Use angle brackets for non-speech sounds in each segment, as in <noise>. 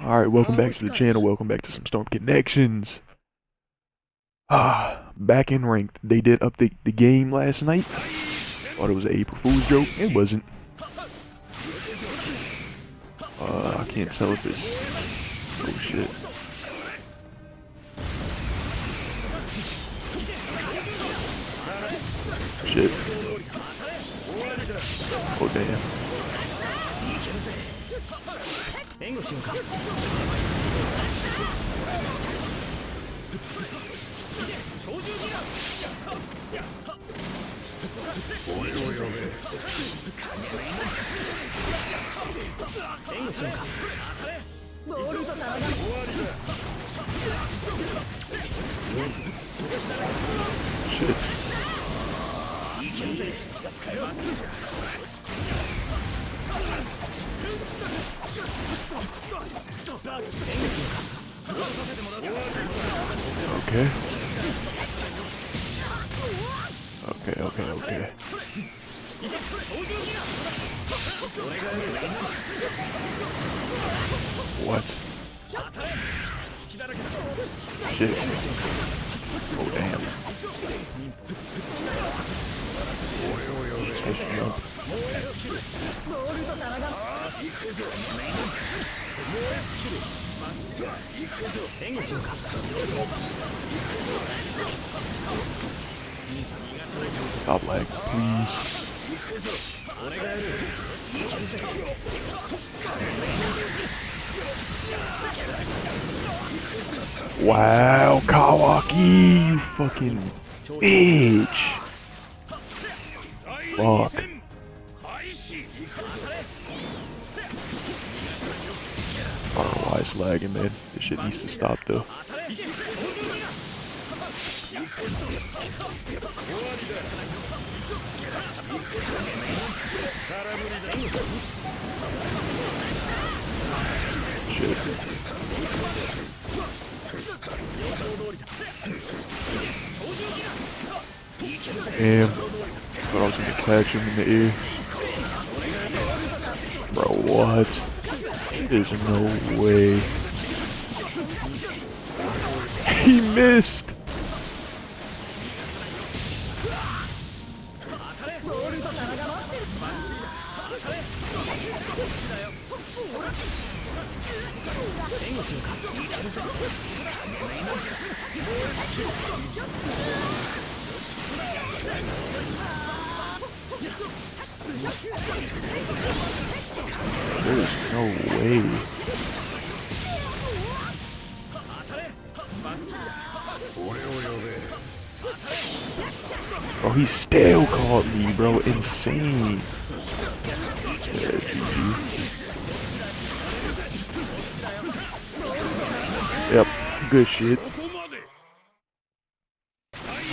Alright, welcome back to the channel. Welcome back to some Storm Connections. Ah, back in ranked. They did update the, the game last night. Thought it was an April Fool's joke. It wasn't. Uh, I can't tell if it's... Oh, shit. Shit. Oh, damn. 援護しようか超ギラを援護しようかボル終わりだいけるぜ Okay. Okay, okay, okay. What? Shit. Oh damn. Let's jump. ボールとサラダ援護しようか Stop lag, please. Wow, Kawaki, you fucking bitch. Fuck. Don't know why it's lagging, man. This shit needs to stop, though. Shit. Damn. Thought I was gonna catch him in the air. Bro, what? There's no way. He missed! There's no way. Bro, he still caught me, bro. Insane. Yeah, yep, good shit.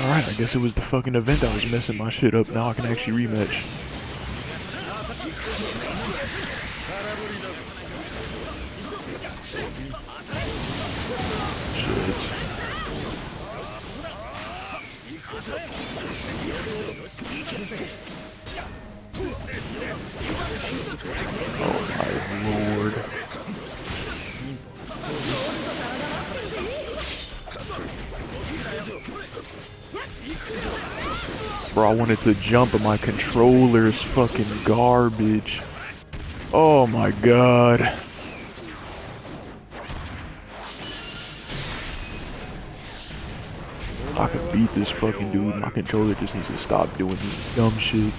Alright, I guess it was the fucking event I was messing my shit up. Now I can actually rematch. I wanted to jump, but my controller's fucking garbage. Oh my god. I can beat this fucking dude. My controller just needs to stop doing this dumb shit.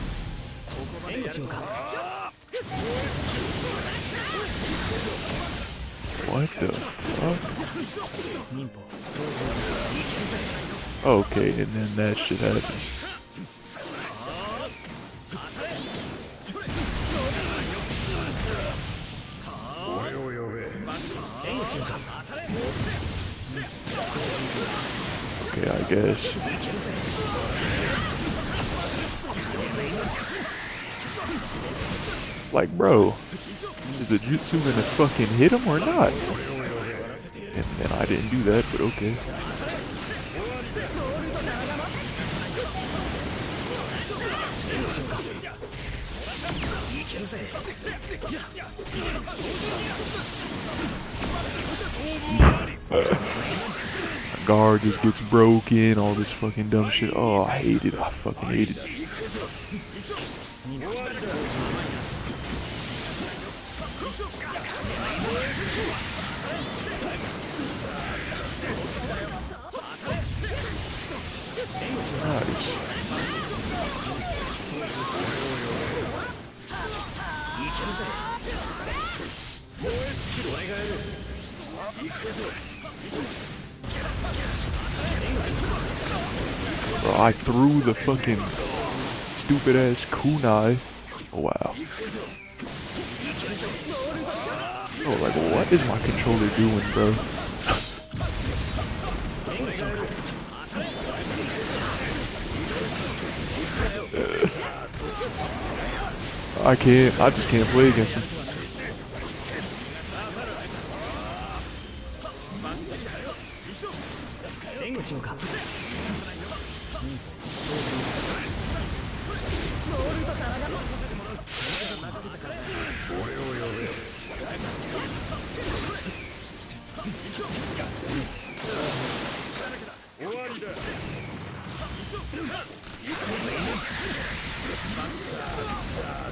What the fuck? Okay, and then that shit happens. Okay, I guess. Like, bro, is the jutsu gonna fucking hit him or not? And then I didn't do that, but okay. My guard just gets broken, all this fucking dumb shit. Oh, I hate it. I fucking hate it. Nice. I threw the fucking stupid ass kunai. Oh, wow. Oh, like, what is my controller doing, bro? <laughs> I can't. I just can't play against him.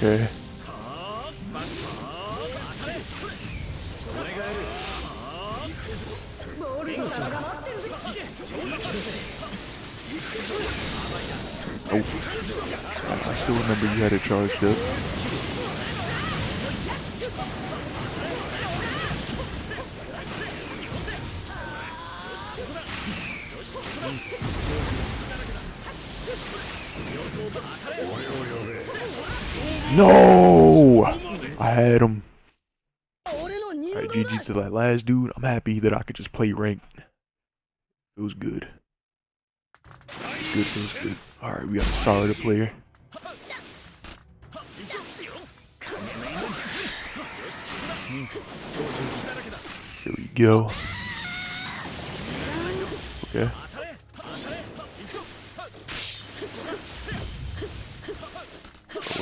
Okay. Oh. I still remember you had it charged up. No! I had him. Alright, GG to that last dude. I'm happy that I could just play ranked. It was good. Good, was good. Alright, we got a solid player. Here we go. Okay.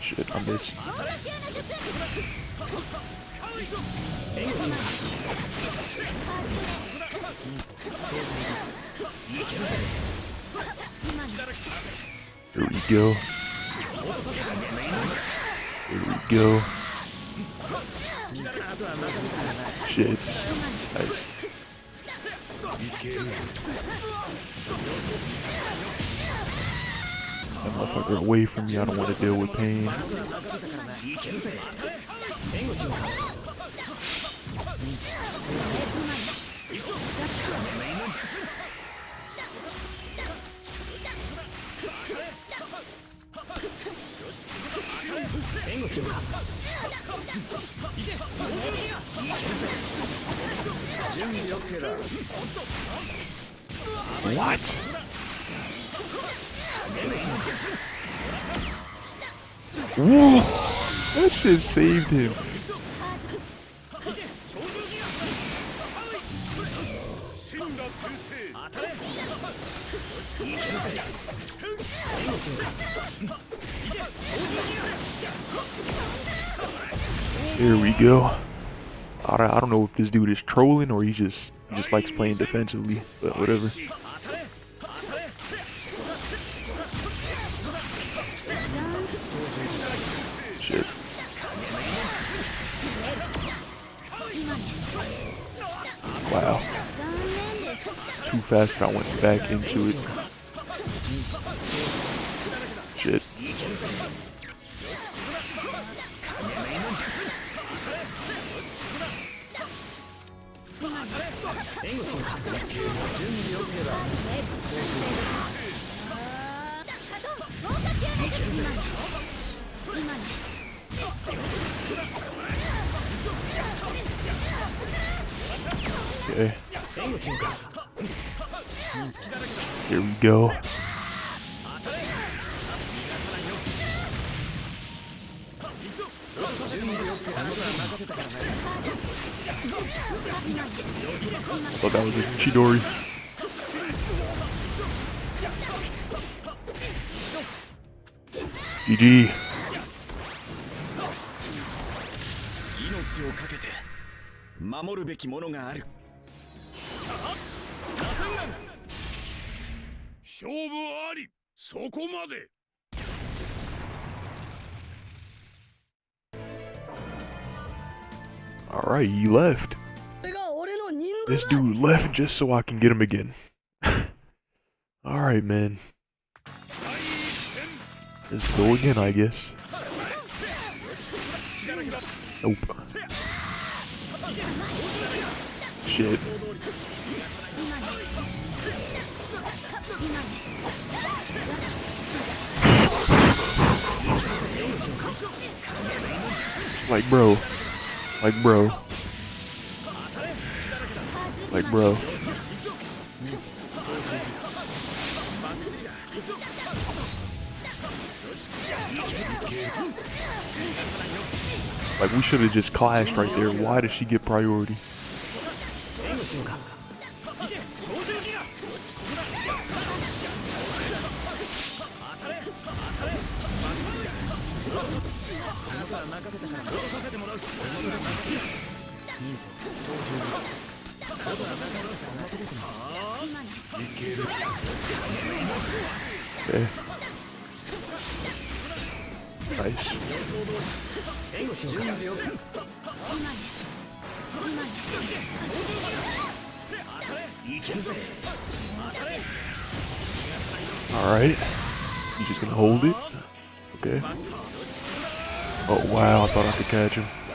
Shit, I missed. Here we go. Here we go. Shit. That motherfucker away from me, I don't want to deal with pain. What? Whoa! That shit saved him. Here we go. I don't know if this dude is trolling or he just he just likes playing defensively, but whatever. fast I went back into it. Shit. Okay. 援護しようか Here we go. I thought that was a Chidori. GG. 命をかけて守るべきものがある 勝負ありそこまで Alright, he left. これが俺の人 This dude left just so I can get him again. <laughs> Alright, man. Let's go again, I guess. Nope. Shit. Like, bro. Like, bro. Like, bro. Like, we should have just clashed right there. Why does she get priority? Alright. You just gonna hold it? Okay. Oh wow, I thought I could catch him.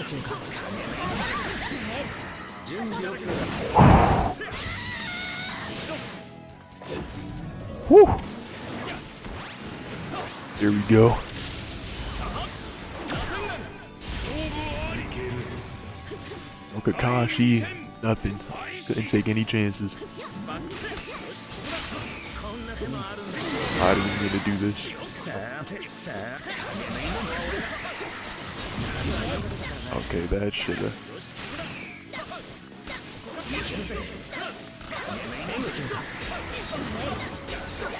援護しようか準備 OK だ Whew. There we go. Oh, Kakashi, nothing. Couldn't take any chances. I didn't mean to do this. Okay, that should have.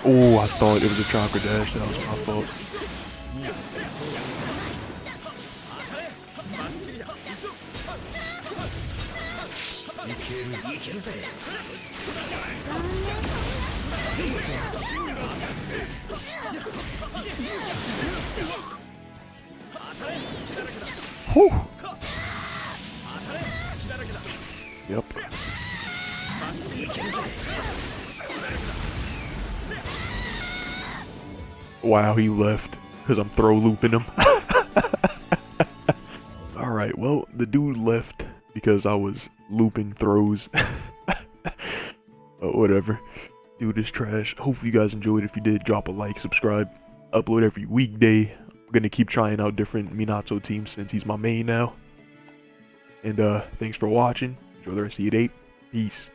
Oh, I thought it was a chakra dash. That was my fault. Whew. Wow, he left because I'm throw looping him. <laughs> Alright, well, the dude left because I was looping throws. <laughs> but whatever. Dude is trash. Hopefully you guys enjoyed. If you did, drop a like, subscribe. Upload every weekday. I'm gonna keep trying out different Minato teams since he's my main now. And uh, thanks for watching. Enjoy the rest of your day. Peace.